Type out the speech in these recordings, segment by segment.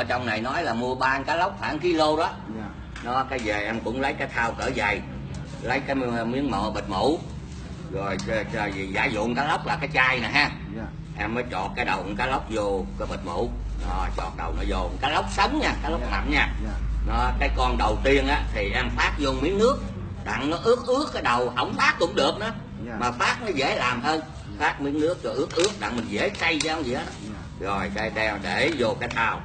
ở trong này nói là mua ba cá lóc khoảng kilo đó. Dạ. Nó cái về em cũng lấy cái thao cỡ dày lấy cái miếng mỡ bịt mũ rồi gì giả dụng cá lóc là cái chai nè ha. Dạ. Em mới chọt cái đầu con cá lóc vô cái bịt mũ. Rồi chọt đầu nó vô cá lóc sống nha cá lóc Dạ. mặn nha. Dạ. Nó cái con đầu tiên á thì em phát vô miếng nước. Đặng nó ướt ướt cái đầu không phát cũng được Dạ. mà phát nó dễ làm hơn. Phát miếng nước rồi ướt ướt đặng mình dễ xay ra không gì hết. Dạ. Rồi đây đeo để vô cái thao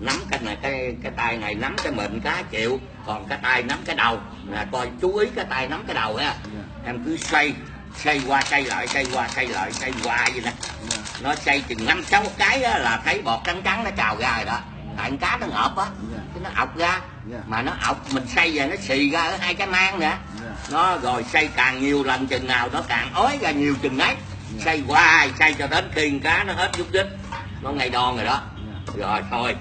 nắm cái này cái cái tay này nắm cái mịn cá chịu còn cái tay nắm cái đầu. Là coi chú ý cái tay nắm cái đầu ha. Dạ. Em cứ xoay xoay qua xoay lại xoay qua xoay lại xoay qua vậy nè. Dạ. Nó xoay chừng năm sáu cái á, là thấy bọt trắng trắng nó trào ra rồi đó. Tại cá nó ngợp á Dạ. nó ọc ra. Mà nó ọc mình xay về nó xì ra ở hai cái mang dạ. Nó rồi xay càng nhiều lần chừng nào nó càng ói ra nhiều chừng ấy. Xay hoài xay cho đến khi cá nó hết nhúc nhích. Nó ngay đòn rồi đó. Rồi thôi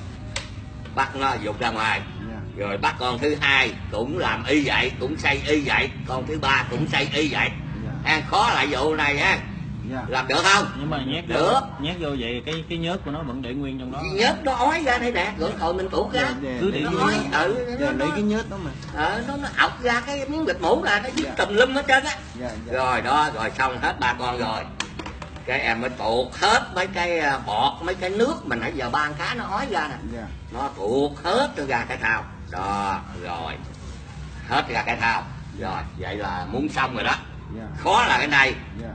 bắt nó dục ra ngoài. Dạ. Rồi bắt con thứ hai cũng làm y vậy cũng xay y vậy. Con thứ ba cũng xay y vậy. Dạ. Ăn khó lại vụ này ha. Dạ. Làm được không? Nhưng mà nhét Được. vô nhét vô vậy cái cái nhớt của nó vẫn để nguyên trong đó. Nhớt nó ói ra đây nè. Rồi thôi mình tủ ra Dạ, dạ. cứ để nó vô ói. Ừ dạ nó, lấy nó, cái nhớt đó mà. Ờ, nó, nó ọc ra cái miếng bịt mũ là nó dính Dạ. tùm lum hết trơn á. Dạ dạ. Rồi đó rồi xong hết ba con rồi cái em mới tuột hết mấy cái à, bọt mấy cái nước mình nãy giờ ba con cá nó ói ra nè. Dạ. Nó tuột hết ra cái thao. Đó rồi. Hết ra cái thao. Rồi vậy là muốn xong rồi đó. Dạ. Khó là cái này. Dạ.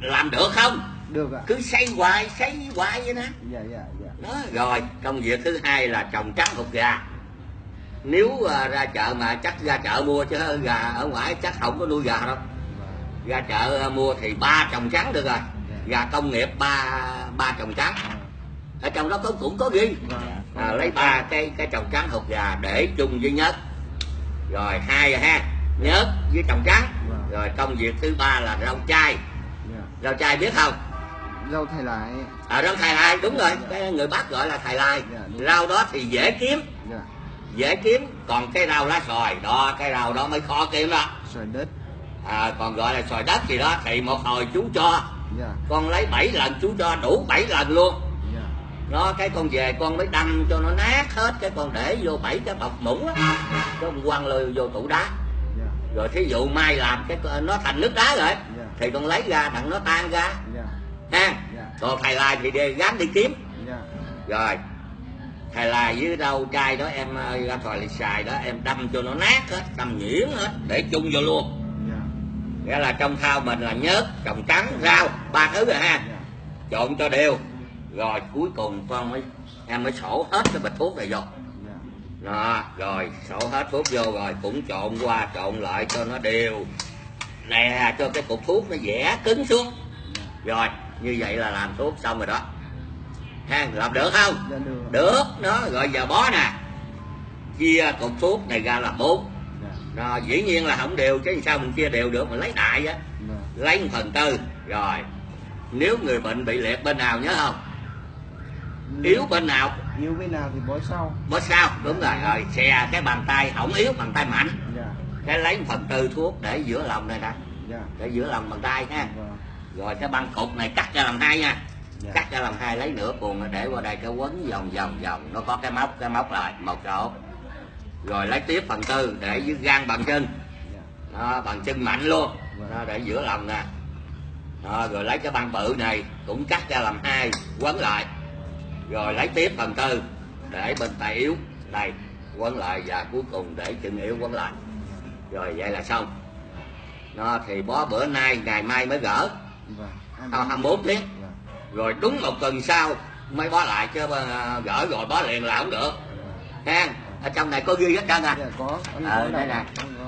Làm được không? Được ạ. Cứ xây hoài xây hoài vậy nè. Dạ dạ dạ. Đó rồi công việc thứ hai là trồng trắng hột gà. Nếu à, ra chợ mà chắc ra chợ mua chứ gà ở ngoài chắc không có nuôi gà đâu. Ra chợ à, mua thì ba trồng trắng được rồi gà công nghiệp ba ba trồng trắng. Ở trong đó có cũng có ghi. Vâng. à, lấy ba cái cái trồng trắng hột gà để chung với nhớt. Rồi hai rồi ha nhớt với trồng trắng. Vâng. rồi công việc thứ ba là rau chai dạ. Rau chai biết không? Rau thay lại ở rau thài lai đúng rồi. Cái người bác gọi là thài lai. Dạ, rau đó thì dễ kiếm. Dạ. Dễ kiếm còn cái rau lá xoài đó cái rau đó mới khó kiếm đó. Xoài đất. À, còn gọi là xoài đất gì đó thì một hồi chú cho dạ. Con lấy 7 lần chú cho đủ 7 lần luôn. Dạ. Nó cái con về con mới đâm cho nó nát hết cái con để vô bảy cái bọc muỗng á. Cái con quăng lôi vô tủ đá. Dạ. Rồi thí dụ mai làm cái nó thành nước đá rồi dạ. thì con lấy ra đặng nó tan ra. Dạ. Ha? Dạ. Còn thầy lai thì đi gắn đi kiếm. Dạ. Rồi thầy lai với rau chai đó em ờ, ra thòi lì xài đó em đâm cho nó nát hết đâm nhuyễn hết để chung vô luôn nghĩa là trong thao mình là nhớt trồng trắng rau ba thứ rồi ha. Trộn cho đều. Rồi cuối cùng con mới em mới sổ hết cái bịch thuốc này vô. Đó rồi sổ hết thuốc vô rồi cũng trộn qua trộn lại cho nó đều. Nè cho cái cục thuốc nó vẽ cứng xuống. Rồi như vậy là làm thuốc xong rồi đó. Ha làm được không? Dạ được. Được đó rồi giờ bó nè. Chia cục thuốc này ra là bốn dạ đó, dĩ nhiên là không đều chứ sao mình chia đều được mình lấy đại á. Vâng lấy một phần tư. Rồi nếu người bệnh bị liệt bên nào nhớ không? Yếu bên nào? Yếu bên nào thì bó sau. Bó sao đúng rồi. Rồi xè cái bàn tay không yếu bàn tay mạnh. Dạ. Cái lấy một phần tư thuốc để giữa lòng này nè. Dạ. Để giữa lòng bàn tay ha. Rồi cái băng cục này cắt ra làm hai nha. Dạ. Cắt ra làm hai lấy nửa cuồng để qua đây cái quấn vòng vòng vòng. Nó có cái móc cái móc lại một chỗ rồi lấy tiếp phần tư để dưới gan bàn chân. Đó, bàn chân mạnh luôn. Đó, để giữa lòng nè. Đó, rồi lấy cái băng bự này cũng cắt ra làm hai quấn lại. Rồi lấy tiếp phần tư để bên tay yếu. Đây quấn lại và cuối cùng để chân yếu quấn lại. Rồi vậy là xong. Nó thì bó bữa nay ngày mai mới gỡ. Sau 24 tiếng. Rồi đúng một tuần sau mới bó lại chứ ờ, gỡ rồi bó liền là không được. Ha ở trong này có ghi hết trơn à? Dạ có. Ờ đây nè.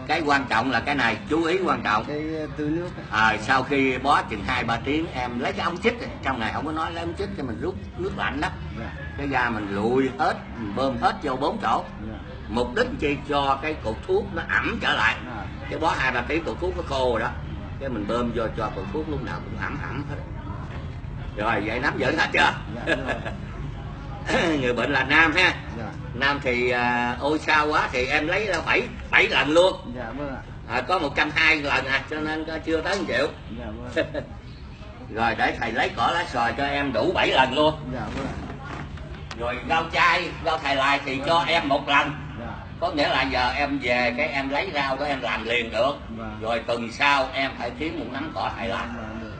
cái quan trọng là cái này chú ý quan trọng. Cái ờ, từ nước à, sau khi bó chừng hai ba tiếng em lấy cái ống chích này. trong này không có nói lấy ống chích cho mình rút nước lạnh đó dạ. Cái da mình lùi hết mình bơm hết vô bốn chỗ. Dạ. Mục đích chi cho cái cục thuốc nó ẩm trở lại. À cái bó hai ba tiếng cục thuốc nó khô rồi đó. Cái mình bơm vô cho cục thuốc lúc nào cũng ẩm ẩm hết. Rồi vậy nắm giữ hết chưa? Dạ, người bệnh là nam ha. Dạ. Nam thì à, ôi sao quá thì em lấy ra bảy bảy lần luôn. Dạ vâng ạ. À, có 120 lần à cho nên chưa tới 1 triệu. Dạ vâng. Rồi để thầy lấy cỏ lá xoài cho em đủ 7 lần luôn. Dạ vâng rồi rau chay rau thài lai thì cho em một lần. Dạ. Có nghĩa là giờ em về cái em lấy rau đó em làm liền được. Vâng. rồi tuần sau em phải kiếm một nắm cỏ thài lai Vâng.